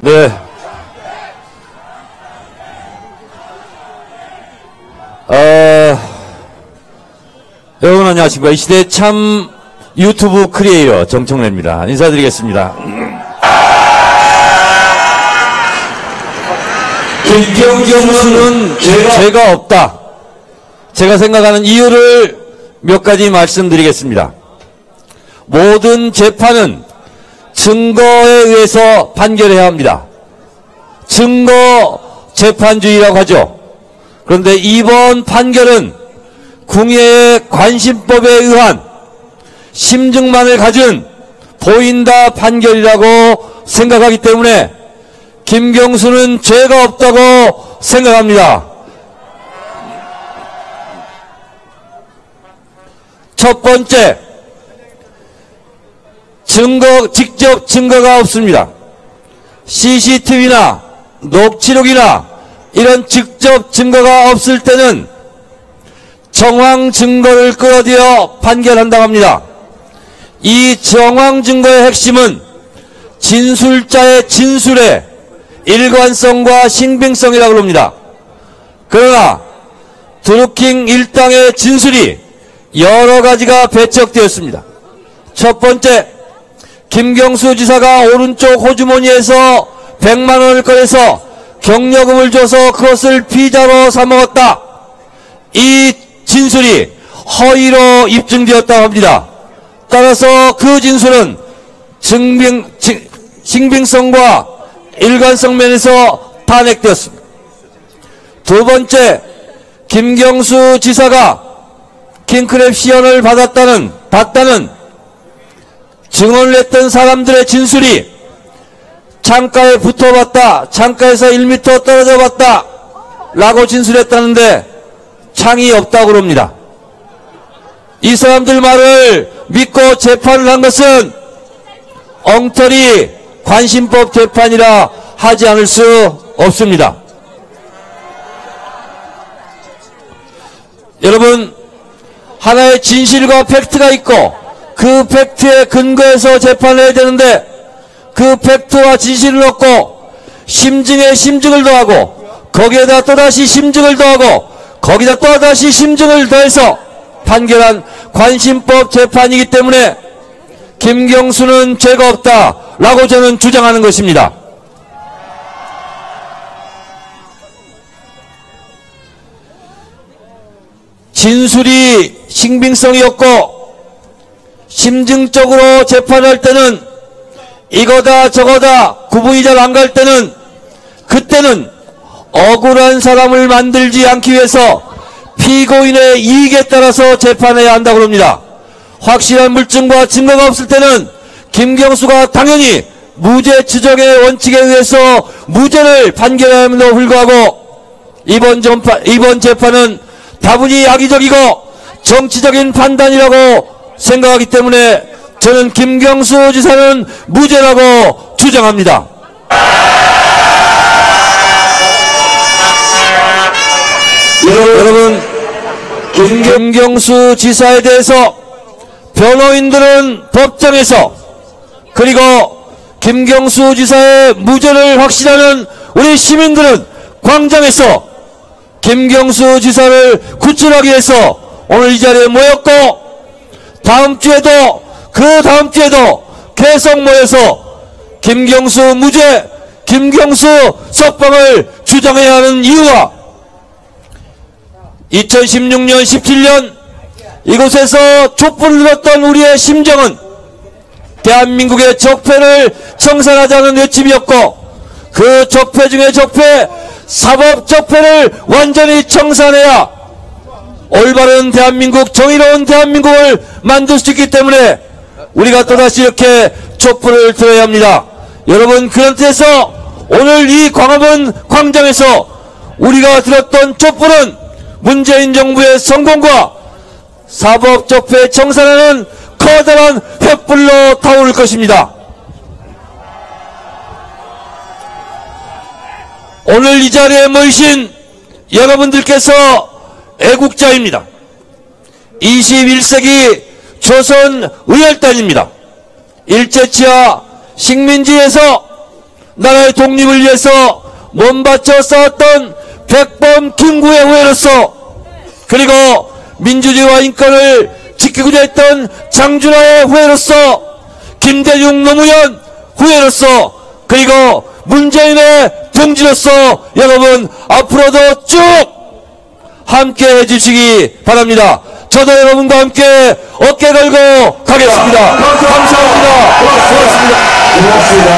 네. 어, 여러분 안녕하십니까. 이 시대 참 유튜브 크리에이터 정청래입니다. 인사드리겠습니다. 김경수는 죄가 없다. 제가 생각하는 이유를 몇 가지 말씀드리겠습니다. 모든 재판은 증거에 의해서 판결해야 합니다. 증거 재판주의라고 하죠. 그런데 이번 판결은 궁예의 관심법에 의한 심증만을 가진 보인다 판결이라고 생각하기 때문에 김경수는 죄가 없다고 생각합니다. 첫 번째, 증거, 직접 증거가 없습니다. CCTV나 녹취록이나 이런 직접 증거가 없을 때는 정황 증거를 끌어들여 판결한다고 합니다. 이 정황 증거의 핵심은 진술자의 진술의 일관성과 신빙성이라고 합니다. 그러나 드루킹 일당의 진술이 여러 가지가 배척되었습니다. 첫 번째, 김경수 지사가 오른쪽 호주머니에서 100만 원을 꺼내서 경력금을 줘서 그것을 피자로 사먹었다. 이 진술이 허위로 입증되었다고 합니다. 따라서 그 진술은 증빙, 신빙성과 일관성 면에서 탄핵되었습니다. 두 번째, 김경수 지사가 킹크랩 시연을 받았다는, 받다는 증언을 했던 사람들의 진술이 창가에 붙어봤다, 창가에서 1m 떨어져 봤다, 라고 진술했다는데 창이 없다고 그럽니다. 이 사람들 말을 믿고 재판을 한 것은 엉터리 관심법 재판이라 하지 않을 수 없습니다. 여러분 하나의 진실과 팩트가 있고 그 팩트에 근거해서 재판을 해야 되는데 그 팩트와 진실을 얻고 심증에 심증을 더하고 거기에다 또다시 심증을 더하고 거기다 또다시 심증을 더해서 판결한 관심법 재판이기 때문에 김경수는 죄가 없다 라고 저는 주장하는 것입니다. 진술이 신빙성이 없고 심증적으로 재판할 때는 이거다 저거다 구분이 잘 안 갈 때는 그때는 억울한 사람을 만들지 않기 위해서 피고인의 이익에 따라서 재판해야 한다고 합니다. 확실한 물증과 증거가 없을 때는 김경수가 당연히 무죄 추정의 원칙에 의해서 무죄를 판결함에도 불구하고 이번, 전파, 이번 재판은 다분히 악의적이고 정치적인 판단이라고 생각하기 때문에 저는 김경수 지사는 무죄라고 주장합니다. 여러분 김경수 지사에 대해서 변호인들은 법정에서 그리고 김경수 지사의 무죄를 확신하는 우리 시민들은 광장에서 김경수 지사를 구출하기 위해서 오늘 이 자리에 모였고 다음 주에도 그 다음 주에도 계속 모여서 김경수 무죄 김경수 석방을 주장해야 하는 이유가 2016년 17년 이곳에서 촛불을 들었던 우리의 심정은 대한민국의 적폐를 청산하자는 외침이었고 그 적폐 중에 적폐 사법 적폐를 완전히 청산해야 올바른 대한민국 정의로운 대한민국을 만들 수 있기 때문에 우리가 또다시 이렇게 촛불을 들어야 합니다. 여러분 그런 뜻에서 오늘 이 광화문 광장에서 우리가 들었던 촛불은 문재인 정부의 성공과 사법 적폐 청산하는 커다란 횃불로 타오를 것입니다. 오늘 이 자리에 모이신 여러분들께서 애국자입니다. 21세기 조선 의열단입니다. 일제치하 식민지에서 나라의 독립을 위해서 몸바쳐 싸웠던 백범 김구의 후예로서 그리고 민주주의와 인권을 지키고자 했던 장준하의 후예로서 김대중 노무현 후예로서 그리고 문재인의 동지로서 여러분 앞으로도 쭉 함께 해주시기 바랍니다. 저도 여러분과 함께 어깨 걸고 가겠습니다. 감사합니다. 고맙습니다. 고맙습니다.